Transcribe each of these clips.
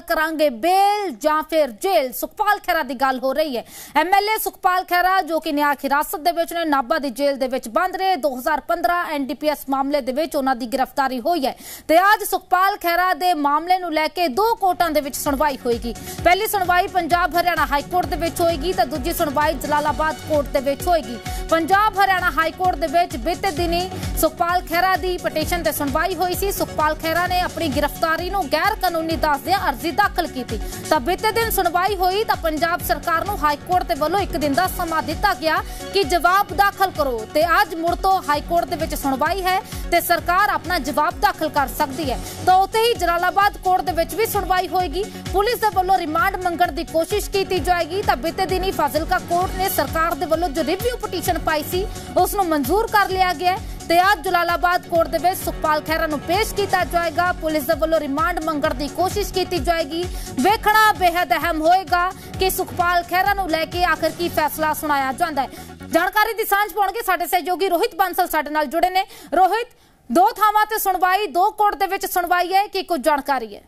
ਕਰਾਂਗੇ ਬੇਲ ਜਾਂ ਫਿਰ ਜੇਲ? ਸੁਖਪਾਲ ਖਹਿਰਾ ਦੀ ਗੱਲ ਹੋ ਰਹੀ ਹੈ। ਐਮਐਲਏ ਸੁਖਪਾਲ ਖਹਿਰਾ, ਜੋ ਕਿ ਨਿਆਂ ਹਿਰਾਸਤ ਦੇ ਵਿੱਚ ਨੇ, ਨਾਭਾ ਦੀ ਜੇਲ੍ਹ ਦੇ ਵਿੱਚ ਬੰਦ ਰਹੇ। 2015 ਐਨਡੀਪੀਐਸ ਮਾਮਲੇ ਦੇ ਵਿੱਚ ਉਹਨਾਂ ਦੀ ਗ੍ਰਿਫਤਾਰੀ ਹੋਈ ਹੈ। ਤੇ ਅੱਜ ਸੁਖਪਾਲ ਖਹਿਰਾ ਦੇ ਮਾਮਲੇ ਨੂੰ ਲੈ ਕੇ ਦੋ ਕੋਰਟਾਂ ਦੇ ਵਿੱਚ ਸੁਣਵਾਈ ਹੋਏਗੀ। ਪਹਿਲੀ ਸੁਣਵਾਈ ਪੰਜਾਬ ਹਰਿਆਣਾ ਹਾਈ ਕੋਰਟ ਦੇ ਵਿੱਚ ਹੋਏਗੀ ਤਾਂ ਦੂਜੀ ਸੁਣਵਾਈ ਜਲਾਲਾਬਾਦ ਕੋਰਟ ਦੇ ਵਿੱਚ ਹੋਏਗੀ। ਪੰਜਾਬ ਹਰਿਆਣਾ ਹਾਈ ਕੋਰਟ ਦੇ ਵਿੱਚ ਬੀਤੇ ਦਿਨੀ ਸੁਖਪਾਲ ਖਹਿਰਾ ਦੀ ਪਟੀਸ਼ਨ ਤੇ ਸੁਣਵਾਈ ਹੋਈ ਸੀ। ਸੁਖਪਾਲ ਖਹਿਰਾ ਨੇ ਆਪਣੀ ਗ੍ਰਿਫਤਾਰੀ ਨੂੰ ਗੈਰ ਕਾਨੂੰਨੀ ਦੱਸਦਿਆਂ ਅਰਜ਼ੀ ਦਾਖਲ ਕੀਤੀ। ਤਾਂ ਬੀਤੇ ਦਿਨ ਸੁਣਵਾਈ ਹੋਈ ਤਾਂ ਪੰਜਾਬ ਸਰਕਾਰ ਨੂੰ ਹਾਈ ਕੋਰਟ ਦੇ ਵੱਲੋਂ ਇੱਕ ਦਿਨ ਦਾ ਸਮਾਂ ਦਿੱਤਾ ਗਿਆ ਕਿ ਜਵਾਬ ਦਾਖਲ ਕਰੋ। ਤੇ ਅੱਜ ਮੁੜ ਤੋਂ ਹਾਈ ਕੋਰਟ ਦੇ ਵਿੱਚ ਸੁਣਵਾਈ ਹੈ ਤੇ ਸਰਕਾਰ ਆਪਣਾ ਜਵਾਬ ਦਾਖਲ ਕਰ ਸਕਦੀ ਹੈ। ਤਾਂ ਉੱਥੇ ਹੀ ਜਲਾਲਾਬਾਦ ਕੋਰਟ ਦੇ ਵਿੱਚ ਵੀ ਸੁਣਵਾਈ ਹੋਏਗੀ। ਪੁਲਿਸ ਦੇ ਵੱਲੋਂ ਰਿਮਾਂਡ ਮੰਗਣ ਦੀ ਕੋਸ਼ਿਸ਼ ਕੀਤੀ ਜਾਏਗੀ। ਤਾਂ ਬੀਤੇ ਦਿਨ ਹੀ ਫਾਜ਼ਿਲਕਾ ਕੋਰਟ ਨੇ ਸਰਕਾਰ ਦੇ ਵੱਲੋਂ ਜੋ ਰਿਵਿਊ ਪਟੀਸ਼ਨ ਪਾਈ ਸੀ, ਉਸ ਨੂੰ ਮਨਜ਼ੂਰ ਕਰ ਲਿਆ ਗਿਆ ਤੇ ਅੱਜ ਜਲਾਲਾਬਾਦ ਕੋਰਟ ਦੇ ਵਿੱਚ ਸੁਖਪਾਲ ਖਹਿਰਾ ਨੂੰ ਪੇਸ਼ ਕੀਤਾ ਜਾਏਗਾ। ਪੁਲਿਸ ਦੇ ਵੱਲੋਂ ਰਿਮਾਂਡ ਮੰਗਣ ਦੀ ਕੋਸ਼ਿਸ਼ ਕੀਤੀ ਜਾਏਗੀ। ਵੇਖਣਾ ਬੇहद ਅਹਿਮ ਹੋਏਗਾ ਕਿ ਸੁਖਪਾਲ ਖਹਿਰਾ ਨੂੰ ਲੈ ਕੇ ਆਖਰ ਕੀ ਫੈਸਲਾ ਸੁਣਾਇਆ ਜਾਂਦਾ ਹੈ। ਜਾਣਕਾਰੀ ਦੀ ਸਾਂਝ ਪਾਉਣਗੇ ਸਾਡੇ ਸਹਿਯੋਗੀ ਰੋਹਿਤ ਬਾਂਸਲ ਸਾਡੇ ਨਾਲ ਜੁੜੇ ਨੇ। ਰੋਹਿਤ, ਦੋ ਥਾਵਾਂ ਤੇ ਸੁਣਵਾਈ, ਦੋ ਕੋਰਟ ਦੇ ਵਿੱਚ ਸੁਣਵਾਈ ਹੈ, ਕਿ ਕੁਝ ਜਾਣਕਾਰੀ ਹੈ?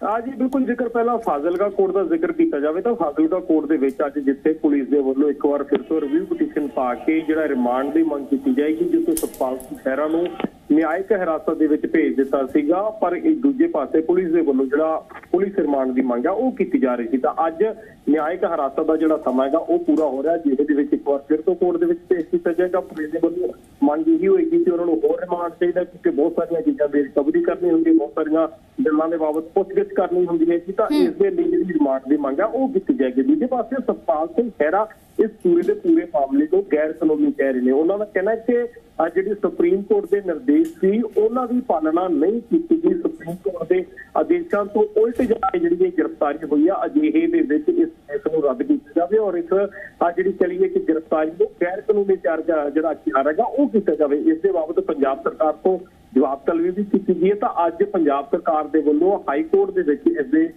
ਆ ਜੀ, ਬਿਲਕੁਲ ਜੇਕਰ ਪਹਿਲਾਂ ਫਾਜ਼ਿਲਕਾ ਕੋਰਟ ਦਾ ਜ਼ਿਕਰ ਕੀਤਾ ਜਾਵੇ ਤਾਂ ਫਾਜ਼ਿਲਕਾ ਕੋਰਟ ਦੇ ਵਿੱਚ ਅੱਜ ਜਿੱਥੇ ਪੁਲਿਸ ਦੇ ਵੱਲੋਂ ਇੱਕ ਵਾਰ ਫਿਰ ਤੋਂ ਰਿਵਿਊ ਪਟੀਸ਼ਨ ਪਾ ਕੇ ਜਿਹੜਾ ਰਿਮਾਂਡ ਦੀ ਮੰਗ ਕੀਤੀ ਜਾਏਗੀ, ਜਿੱਥੇ ਸਤਪਾਲ ਸਿੰਘ ਖਹਿਰਾ ਨੂੰ ਨਿਆਇਕ ਹਿਰਾਸਤ ਦੇ ਵਿੱਚ ਭੇਜ ਦਿੱਤਾ ਸੀਗਾ, ਪਰ ਇੱਕ ਦੂਜੇ ਪਾਸੇ ਪੁਲਿਸ ਦੇ ਵੱਲੋਂ ਜਿਹੜਾ ਪੁਲਿਸ ਰਿਮਾਂਡ ਦੀ ਮੰਗ ਆ, ਉਹ ਕੀਤੀ ਜਾ ਰਹੀ ਸੀ। ਤਾਂ ਅੱਜ ਨਿਆਇਕ ਹਿਰਾਸਤ ਦਾ ਜਿਹੜਾ ਸਮਾਂ ਹੈਗਾ, ਉਹ ਪੂਰਾ ਹੋ ਰਿਹਾ, ਜਿਹਦੇ ਵਿੱਚ ਇੱਕ ਵਾਰ ਫਿਰ ਤੋਂ ਕੋਰਟ ਦੇ ਵਿੱਚ ਭੇਜ ਕੀਤਾ ਜਾਏਗਾ। ਪੁਲਿਸ ਦੇ ਵੱਲੋਂ ਮੰਗ ਇਹੀ ਹੋਏਗੀ ਕਿ ਉਹਨਾਂ ਨੂੰ ਹੋਰ ਰਿਮਾਂਡ ਚਾਹੀਦਾ, ਕਿਉਂਕਿ ਬਹੁਤ ਸਾਰੀਆਂ ਚੀਜ਼ਾਂ ਦੀ ਰਿਕਵਰੀ ਕਰਨੀ ਹੁੰਦੀ ਹੈ ਬਹੁਤ ਸਾਰੀਆਂ ਬਾਬਤ ਪੁੱਛਗਿੱਛ ਕਰਨੀ ਹੁੰਦੀ ਹੈ ਜੀ ਤਾਂ ਇਸ ਦੇ ਲਈ ਜਿਹੜੀ ਰਿਮਾਂਡ ਦੀ ਮੰਗ ਆ ਉਹ ਕੀਤੀ ਜਾਏਗੀ। ਦੂਜੇ ਪਾਸੇ ਸਤਪਾਲ ਸਿੰਘ ਖਹਿਰਾ ਇਸ ਪੂਰੇ ਦੇ ਪੂਰੇ ਮਾਮਲੇ ਨੂੰ ਗੈਰ ਕਾਨੂੰਨੀ ਕਹਿ ਰਹੇ ਨੇ। ਉਹਨਾਂ ਦਾ ਕਹਿਣਾ ਹੈ ਕਿ ਜਿਹੜੀ ਸੁਪਰੀਮ ਕੋਰਟ ਦੇ ਨਿਰਦੇਸ਼ ਸੀ ਉਹਨਾਂ ਦੀ ਪਾਲਣਾ ਨਹੀਂ ਕੀਤੀ ਗਈ। ਸੁਪਰੀਮ ਕੋਰਟ ਦੇ ਆਦੇਸ਼ਾਂ ਤੋਂ ਉਲਟ ਜਾ ਕੇ ਜਿਹੜੀ ਇਹ ਗ੍ਰਿਫਤਾਰੀ ਹੋਈ ਆ ਅਜਿਹੇ ਦੇ ਵਿੱਚ ਇਸ ਕੇਸ ਨੂੰ ਰੱਦ ਕੀਤਾ ਜਾਵੇ ਔਰ ਇਸ ਆ ਜਿਹੜੀ ਚਲੀਏ ਕਿ ਗ੍ਰਿਫਤਾਰੀ ਨੂੰ ਗੈਰ ਕਾਨੂੰਨੀ ਚਾਰਜ ਜਿਹੜਾ ਅਖਿਆਰ ਹੈਗਾ ਉਹ ਕੀਤਾ ਜਾਵੇ। ਇਸ ਦੇ ਬਾਬਤ ਪੰਜਾਬ ਸਰਕਾਰ ਤੋਂ ਜਵਾਬ ਤਲਬੀ ਵੀ ਕੀਤੀ ਗਈ ਹੈ। ਤਾਂ ਅੱਜ ਪੰਜਾਬ ਸਰਕਾਰ ਦੇ ਵੱਲੋਂ ਹਾਈ ਕੋਰਟ ਦੇ ਵਿੱਚ ਇਸ ਦੇ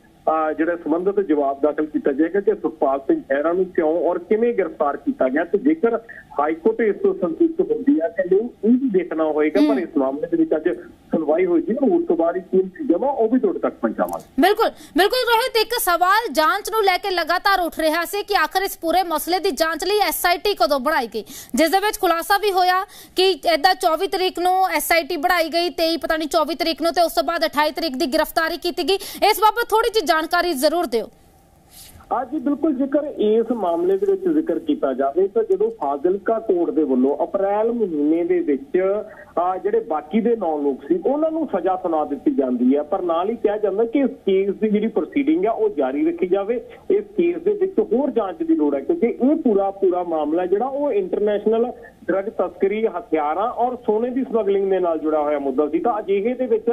ਜਿਹੜਾ ਸੰਬੰਧਿਤ ਜਵਾਬ ਦਾਖਲ ਕੀਤਾ ਜਾਏਗਾ ਕਿ ਸੁਖਪਾਲ ਸਿੰਘ ਖਹਿਰਾ ਨੂੰ ਕਿਉਂ ਔਰ ਕਿਵੇਂ ਗ੍ਰਿਫਤਾਰ ਕੀਤਾ ਗਿਆ ਤੇ ਜੇਕਰ ਹਾਈ ਕੋਰਟ ਇਸ ਤੋਂ ਸੰਤੁਸ਼ਟ ਹੁੰਦੀ ਹੈ ਨਹੀਂ ਇਹ ਵੀ ਦੇਖਣਾ ਹੋਏਗਾ ਪਰ ਇਸ ਮਾਮਲੇ ਦੇ ਵਿੱਚ ਅੱਜ ਸੁਣਵਾਈ ਹੋਏਗੀ ਨਾ ਉਸ ਤੋਂ ਬਾਅਦ ਹੀ ਕੀ ਚੀਜ਼ਾਂ ਵਾ ਉਹ ਵੀ ਤੁਹਾਡੇ ਤੱਕ ਪਹੁੰਚਾਵਾਂਗੇ ਬਿਲਕੁਲ ਬਿਲਕੁਲ ਰੋਹਿਤ, ਇੱਕ ਸਵਾਲ ਜਾਂਚ ਨੂੰ ਲੈ ਕੇ ਲਗਾਤਾਰ ਉੱਠ ਰਿਹਾ ਸੀ ਕਿ ਆਖਰ ਇਸ ਪੂਰੇ ਮਸਲੇ ਦੀ ਜਾਂਚ ਲਈ ਐਸਆਈਟੀ ਕਦੋਂ ਬਣਾਈ ਗਈ। ਜਿਸ ਦੇ ਵਿੱਚ ਖੁਲਾਸਾ ਵੀ ਹੋਇਆ ਕਿ ਇਦਾਂ 24 ਤਰੀਕ ਨੂੰ ਐਸਆਈਟੀ ਬਣਾਈ ਗਈ 23 ਪਤਾ ਨਹੀਂ 24 ਤਰੀਕ ਨੂੰ ਤੇ ਉਸ ਤੋਂ ਬਾਅਦ 28 ਤਰੀਕ ਦੀ ਗ੍ਰਿਫਤਾਰੀ ਕੀਤੀ ਗਈ। ਇਸ ਬਾਬਤ ਥੋੜੀ ਜਿਹੀ ਜਾਣਕਾਰੀ ਜ਼ਰੂਰ ਦਿਓ। ਅੱਜ ਬਿਲਕੁਲ ਜੇਕਰ ਇਸ ਮਾਮਲੇ ਦੇ ਵਿੱਚ ਜ਼ਿਕਰ ਕੀਤਾ ਜਾਵੇ ਤਾਂ ਜਦੋਂ ਫਾਜ਼ਿਲਕਾ ਕੋਰਟ ਦੇ ਵੱਲੋਂ ਅਪ੍ਰੈਲ ਮਹੀਨੇ ਦੇ ਵਿੱਚ ਜਿਹੜੇ ਬਾਕੀ ਦੇ ਨੌ ਲੋਕ ਸੀ, ਉਹਨਾਂ ਨੂੰ ਸਜ਼ਾ ਸੁਣਾ ਦਿੱਤੀ ਜਾਂਦੀ ਹੈ। ਪਰ ਨਾਲ ਹੀ ਕਿਹਾ ਜਾਂਦਾ ਕਿ ਇਸ ਕੇਸ ਦੀ ਜਿਹੜੀ ਪ੍ਰੋਸੀਡਿੰਗ ਆ, ਉਹ ਜਾਰੀ ਰੱਖੀ ਜਾਵੇ। ਇਸ ਕੇਸ ਦੇ ਵਿੱਚ ਹੋਰ ਜਾਂਚ ਦੀ ਲੋੜ ਹੈ, ਕਿਉਂਕਿ ਇਹ ਪੂਰਾ ਪੂਰਾ ਮਾਮਲਾ ਜਿਹੜਾ, ਉਹ ਇੰਟਰਨੈਸ਼ਨਲ ਡਰੱਗ ਤਸਕਰੀ ਹਥਿਆਰਾਂ ਔਰ ਸੋਨੇ ਦੀ ਸਮਗਲਿੰਗ ਦੇ ਨਾਲ ਜੁੜਾ ਹੋਇਆ ਮੁੱਦਾ ਸੀ। ਤਾਂ ਅਜਿਹੇ ਦੇ ਵਿੱਚ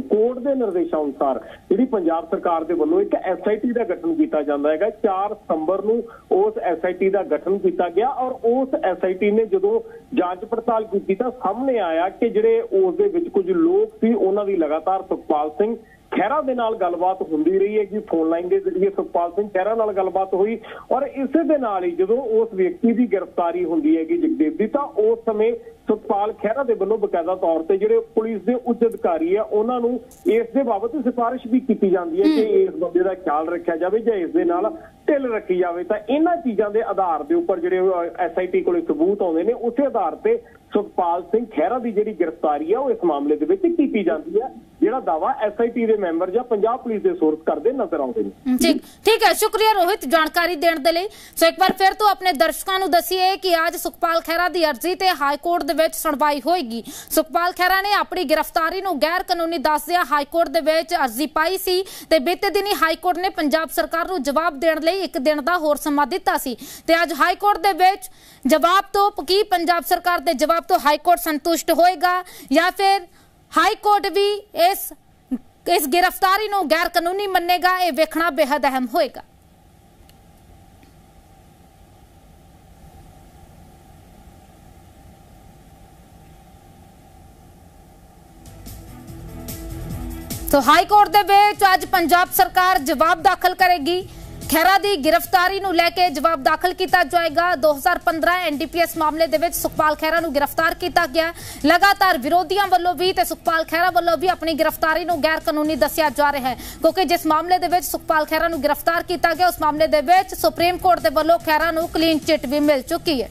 ਕੋਰਟ ਦੇ ਨਿਰਦੇਸ਼ਾਂ ਅਨੁਸਾਰ ਜਿਹੜੀ ਪੰਜਾਬ ਸਰਕਾਰ ਦੇ ਵੱਲੋਂ ਇੱਕ ਐਸਆਈਟੀ ਦਾ ਗਠਨ ਕੀਤਾ ਜਾਂਦਾ ਹੈਗਾ 4 ਸਤੰਬਰ ਨੂੰ ਉਸ ਐਸਆਈਟੀ ਦਾ ਗਠਨ ਕੀਤਾ ਗਿਆ ਔਰ ਉਸ ਐਸਆਈਟੀ ਨੇ ਜਦੋਂ ਜਾਂਚ ਪੜਤਾਲ ਕੀਤੀ ਤਾਂ ਸਾਹਮਣੇ ਆਇਆ ਕਿ ਜਿਹੜੇ ਉਸ ਦੇ ਵਿੱਚ ਕੁਝ ਲੋਕ ਸੀ, ਉਹਨਾਂ ਦੀ ਲਗਾਤਾਰ ਸੁਖਪਾਲ ਸਿੰਘ ਖਹਿਰਾ ਦੇ ਨਾਲ ਗੱਲਬਾਤ ਹੁੰਦੀ ਰਹੀ ਹੈ ਕਿ ਫੋਨ ਲਾਈਨ ਦੇ ਜ਼ਰੀਏ ਸੁਖਪਾਲ ਸਿੰਘ ਖਹਿਰਾ ਨਾਲ ਗੱਲਬਾਤ ਹੋਈ ਔਰ ਇਸੇ ਦੇ ਨਾਲ ਹੀ ਜਦੋਂ ਉਸ ਵਿਅਕਤੀ ਦੀ ਗ੍ਰਿਫਤਾਰੀ ਹੁੰਦੀ ਹੈਗੀ ਜਗਦੇਵ ਦੀ, ਤਾਂ ਉਸ ਸਮੇਂ ਸੁਖਪਾਲ ਖਹਿਰਾ ਦੇ ਵੱਲੋਂ ਬਕਾਇਦਾ ਤੌਰ ਤੇ ਜਿਹੜੇ ਪੁਲਿਸ ਦੇ ਉੱਚ ਅਧਿਕਾਰੀ ਆ ਉਹਨਾਂ ਨੂੰ ਇਸ ਦੇ ਬਾਬਤ ਸਿਫਾਰਿਸ਼ ਵੀ ਕੀਤੀ ਜਾਂਦੀ ਹੈ ਕਿ ਇਸ ਬੰਦੇ ਦਾ ਖਿਆਲ ਰੱਖਿਆ ਜਾਵੇ ਜਾਂ ਇਸ ਦੇ ਨਾਲ ਢਿੱਲ ਰੱਖੀ ਜਾਵੇ। ਤਾਂ ਇਹਨਾਂ ਚੀਜ਼ਾਂ ਦੇ ਆਧਾਰ ਦੇ ਉੱਪਰ ਜਿਹੜੇ ਐਸਆਈਟੀ ਕੋਲੇ ਸਬੂਤ ਆਉਂਦੇ ਨੇ, ਉਸੇ ਆਧਾਰ ਤੇ ਸੁਖਪਾਲ ਸਿੰਘ ਖਹਿਰਾ ਦੀ ਜਿਹੜੀ ਗ੍ਰਿਫਤਾਰੀ ਆ ਉਹ ਇਸ ਮਾਮਲੇ ਦੇ ਵਿੱਚ ਕੀਤੀ ਜਾਂਦੀ ਹੈ। ਜਿਹੜਾ ਦਾਵਾ ਐਸਆਈਟੀ ਦੇ ਮੈਂਬਰ ਜਾਂ ਪੰਜਾਬ ਪੁਲਿਸ ਦੇ ਸੋਰਸ ਕਰਦੇ ਨਜ਼ਰ ਆਉਂਦੇ ਨੇ। ਠੀਕ ਠੀਕ ਹੈ, ਸ਼ੁਕਰੀਆ ਰੋਹਿਤ ਜਾਣਕਾਰੀ ਦੇਣ ਦੇ ਲਈ। ਸੋ ਇੱਕ ਵਾਰ ਫਿਰ ਤੋਂ ਆਪਣੇ ਦਰਸ਼ਕਾਂ ਨੂੰ ਦਸੀਏ ਕਿ ਅੱਜ ਸੁਖਪਾਲ ਖਹਿਰਾ ਦੀ ਅਰਜ਼ੀ ਤੇ ਹਾਈ ਕੋਰਟ ਦੇ ਵਿੱਚ ਸੁਣਵਾਈ ਹੋਏਗੀ। ਸੁਖਪਾਲ ਖਹਿਰਾ ਨੇ ਆਪਣੀ ਗ੍ਰਿਫਤਾਰੀ ਨੂੰ ਗੈਰ ਕਾਨੂੰਨੀ ਦੱਸਦਿਆਂ ਹਾਈ ਕੋਰਟ ਦੇ ਵਿੱਚ ਅਰਜ਼ੀ ਪਾਈ ਸੀ ਤੇ ਬੀਤੇ ਦਿਨੀ ਹਾਈ ਕੋਰਟ ਨੇ ਪੰਜਾਬ ਸਰਕਾਰ ਨੂੰ ਜਵਾਬ ਦੇਣ ਲਈ ਇੱਕ ਦਿਨ ਦਾ ਹੋਰ ਸਮਾਂ ਦਿੱਤਾ ਸੀ। ਤੇ ਅੱਜ ਹਾਈ ਕੋਰਟ ਦੇ ਵਿੱਚ ਜਵਾਬ ਤੋਂ ਕੀ ਪੰਜਾਬ ਸਰਕਾਰ ਦੇ ਜਵਾਬ ਤੋਂ ਹਾਈ ਕੋਰਟ ਸੰਤੁਸ਼ਟ ਹੋਏਗਾ ਜਾਂ ਫਿਰ ਹਾਈ ਕੋਰਟ ਵੀ ਇਸ ਇਸ ਗ੍ਰਿਫਤਾਰੀ ਨੂੰ ਗੈਰ ਕਾਨੂੰਨੀ ਮੰਨੇਗਾ, ਇਹ ਵੇਖਣਾ ਬੇहद ਅਹਿਮ ਹੋਏਗਾ। ਸੋ ਹਾਈ ਕੋਰਟ ਦੇ ਵਿੱਚ ਅੱਜ ਪੰਜਾਬ ਸਰਕਾਰ ਜਵਾਬ ਦਾਖਲ ਕਰੇਗੀ। ਖਹਿਰਾ ਦੀ ਗ੍ਰਿਫਤਾਰੀ ਨੂੰ ਲੈ ਕੇ ਜਵਾਬ ਦਾਖਲ ਕੀਤਾ ਜਾਏਗਾ। 2015 ਐਨਡੀਪੀਐਸ ਮਾਮਲੇ ਦੇ ਵਿੱਚ ਸੁਖਪਾਲ ਖਹਿਰਾ ਨੂੰ ਗ੍ਰਿਫਤਾਰ ਕੀਤਾ ਗਿਆ। ਲਗਾਤਾਰ ਵਿਰੋਧੀਆਂ ਵੱਲੋਂ ਵੀ ਤੇ ਸੁਖਪਾਲ ਖਹਿਰਾ ਵੱਲੋਂ ਵੀ ਆਪਣੀ ਗ੍ਰਿਫਤਾਰੀ ਨੂੰ ਗੈਰ ਕਾਨੂੰਨੀ ਦੱਸਿਆ ਜਾ ਰਿਹਾ ਹੈ। ਕਿਉਂਕਿ ਜਿਸ ਮਾਮਲੇ ਦੇ ਵਿੱਚ ਸੁਖਪਾਲ ਖਹਿਰਾ ਨੂੰ ਗ੍ਰਿਫਤਾਰ ਕੀਤਾ ਗਿਆ, ਉਸ ਮਾਮਲੇ ਦੇ ਵਿੱਚ ਸੁਪਰੀਮ ਕੋਰਟ ਦੇ ਵੱਲੋਂ ਖਹਿਰਾ ਨੂੰ ਕਲੀਨ ਚਿੱਟ ਵੀ ਮਿਲ ਚੁੱਕੀ ਹੈ।